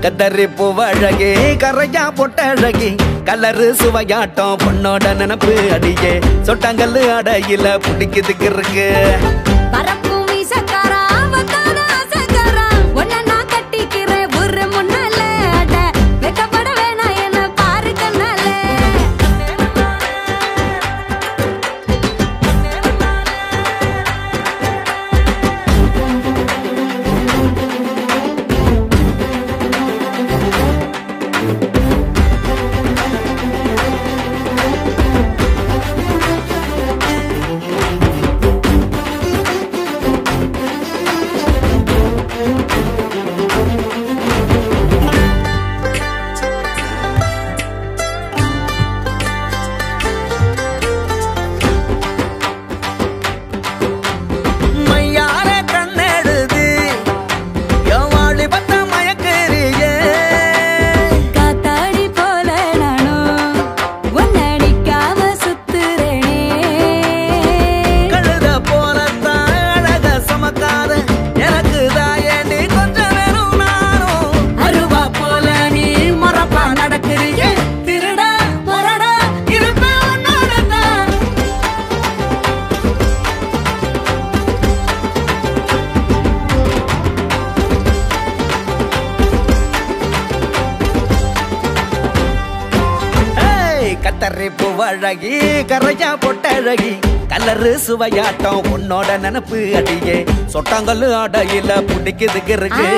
கத்தரிப்பு அழகே கரையா பொட்டழகி. கலரு சுவையாட்டம் பொண்ணோட நினப்பு அடியே. சொட்டாங்கல்லு அடையில பிடிக்குதுக்கு இருக்கு கத்தரி பூவழகி கரையா பொட்டழகி கலரு சுவையாட்டம் உன்னோட நினப்பு அடியே. சொட்டாங்கல்லு ஆடையில பிடிக்குதுக்கு இருக்கு